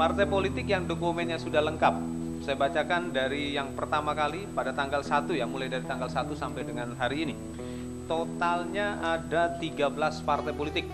partai politik yang dokumennya sudah lengkap. Saya bacakan dari yang pertama kali pada tanggal 1 ya, mulai dari tanggal 1 sampai dengan hari ini. Totalnya ada 13 partai politik.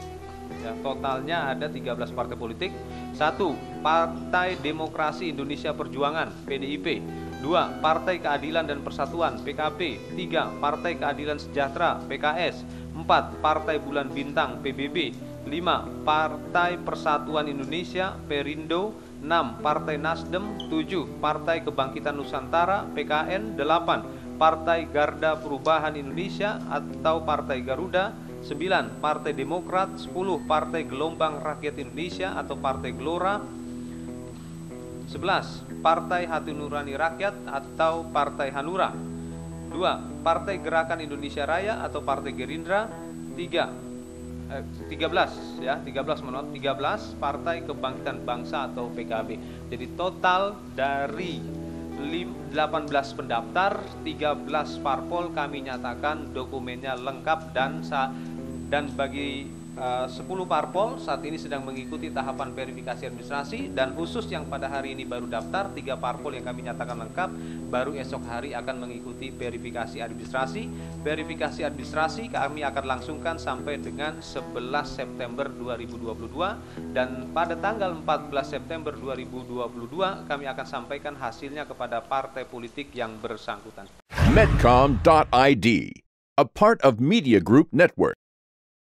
Ya, totalnya ada 13 partai politik. Satu, Partai Demokrasi Indonesia Perjuangan (PDIP). Dua, Partai Keadilan dan Persatuan (PKP). Tiga, Partai Keadilan Sejahtera (PKS). Empat, Partai Bulan Bintang (PBB). 5. Partai Persatuan Indonesia Perindo 6. Partai Nasdem 7. Partai Kebangkitan Nusantara PKN 8. Partai Garda Perubahan Indonesia atau Partai Garuda 9. Partai Demokrat 10. Partai Gelombang Rakyat Indonesia atau Partai Gelora 11. Partai Hati Nurani Rakyat atau Partai Hanura 2. Partai Gerakan Indonesia Raya atau Partai Gerindra 3 eh, 13 ya 13 menurut 13 Partai Kebangkitan Bangsa atau PKB. Jadi total dari 18 pendaftar, 13 parpol kami nyatakan dokumennya lengkap dan dan bagi 10 parpol saat ini sedang mengikuti tahapan verifikasi administrasi dan khusus yang pada hari ini baru daftar tiga parpol yang kami nyatakan lengkap baru esok hari akan mengikuti verifikasi administrasi. Verifikasi administrasi kami akan langsungkan sampai dengan 11 September 2022 dan pada tanggal 14 September 2022 kami akan sampaikan hasilnya kepada partai politik yang bersangkutan. Medcom.id a part of Media Group Network